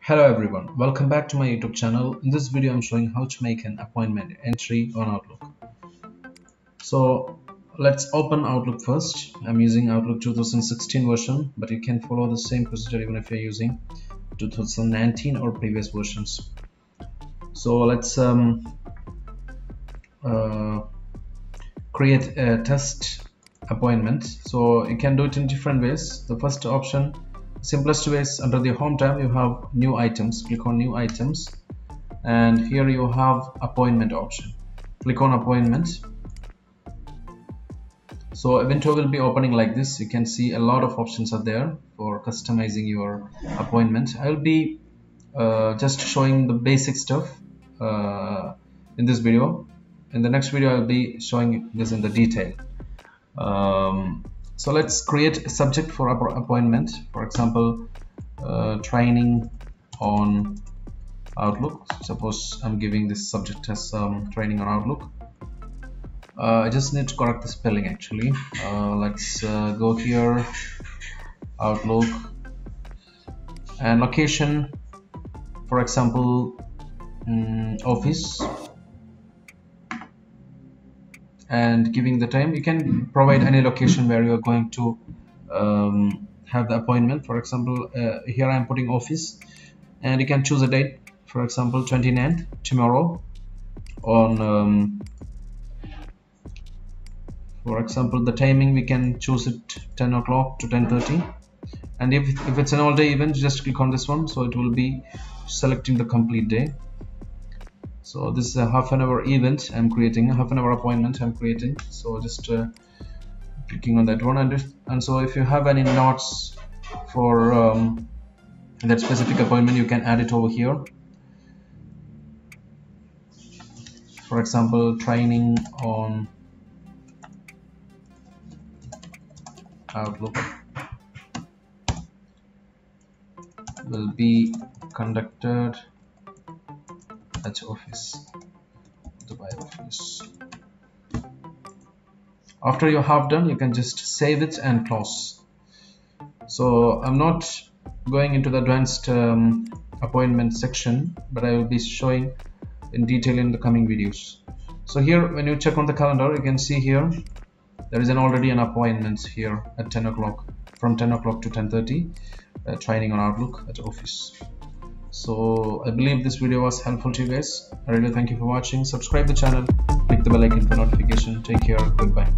Hello everyone, welcome back to my YouTube channel. In this video I'm showing how to make an appointment entry on Outlook. So let's open Outlook first. I'm using Outlook 2016 version but you can follow the same procedure even if you're using 2019 or previous versions. So let's um, uh, create a test appointment. So you can do it in different ways. The first option simplest way is under the home tab you have new items. Click on new items and here you have appointment option. Click on appointment. So Eventoo will be opening like this. You can see a lot of options are there for customizing your appointment. I'll be uh, just showing the basic stuff uh, in this video. In the next video I'll be showing this in the detail. Um, so let's create a subject for our appointment. For example uh, training on outlook. Suppose i'm giving this subject as um, training on outlook. Uh, i just need to correct the spelling actually. Uh, let's uh, go here. Outlook. And location. For example um, office and giving the time you can provide any location where you are going to um, have the appointment. For example uh, here I am putting office and you can choose a date. For example 29th tomorrow on um, for example the timing we can choose it 10 o'clock to 10:30 and if, if it's an all day event just click on this one. So it will be selecting the complete day so this is a half an hour event i'm creating a half an hour appointment i'm creating. So just uh, clicking on that one. And, and so if you have any notes for um, that specific appointment you can add it over here. For example training on outlook will be conducted at office Dubai office. After you have done you can just save it and close. So I'm not going into the advanced um, appointment section but I will be showing in detail in the coming videos. So here when you check on the calendar you can see here there is an already an appointment here at 10 o'clock from 10 o'clock to 10:30 uh, training on Outlook at office so i believe this video was helpful to you guys. I really thank you for watching. Subscribe the channel. Click the bell icon for notification. Take care. Goodbye